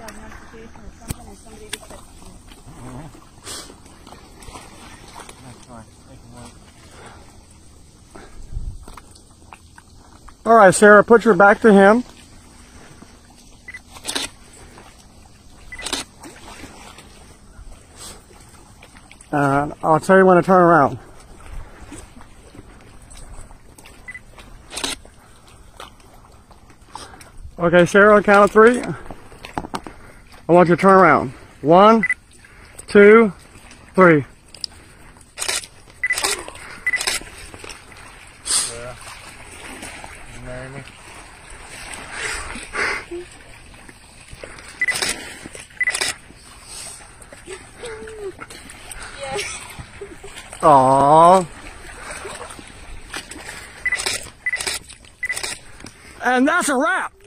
can. All right, Sarah, put your back to him. And I'll tell you when to turn around. Okay, Sarah, on count of three. I want you to turn around. One, two, three. Me? Aww. And that's a wrap.